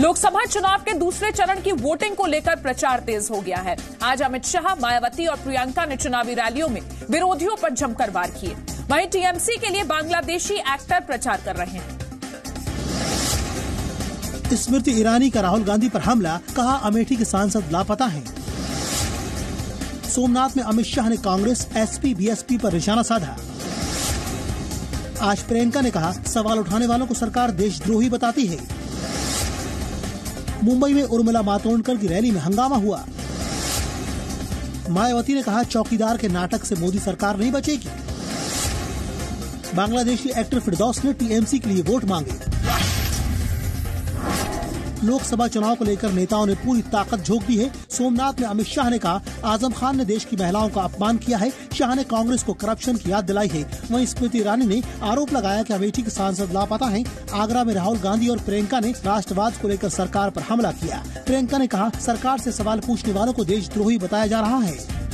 लोकसभा चुनाव के दूसरे चरण की वोटिंग को लेकर प्रचार तेज हो गया है। आज अमित शाह, मायावती और प्रियंका ने चुनावी रैलियों में विरोधियों पर जमकर वार किए। वहीं टीएमसी के लिए बांग्लादेशी एक्टर प्रचार कर रहे हैं। स्मृति ईरानी का राहुल गांधी पर हमला, कहा अमेठी के सांसद लापता हैं। सोमनाथ में अमित शाह ने कांग्रेस, एसपी, बीएसपी पर निशाना साधा। आज प्रियंका ने कहा, सवाल उठाने वालों को सरकार देशद्रोही बताती है। मुंबई में उर्मिला मातोंडकर की रैली में हंगामा हुआ। मायावती ने कहा, चौकीदार के नाटक से मोदी सरकार नहीं बचेगी। बांग्लादेशी एक्टर फिरदौस ने टीएमसी के लिए वोट मांगे। लोकसभा चुनाव को लेकर नेताओं ने पूरी ताकत झोंक दी है। सोमनाथ में अमित शाह ने कहा, आज़म खान ने देश की महिलाओं का अपमान किया है। शाह ने कांग्रेस को करप्शन की याद दिलाई है। वहीं स्मृति ईरानी ने आरोप लगाया कि अमेठी के सांसद लापता हैं। आगरा में राहुल गांधी और प्रियंका ने राष्ट्रवाद को लेकर सरकार पर हमला किया। प्रियंका ने कहा, सरकार से सवाल पूछने वालों को देशद्रोही बताया जा रहा है।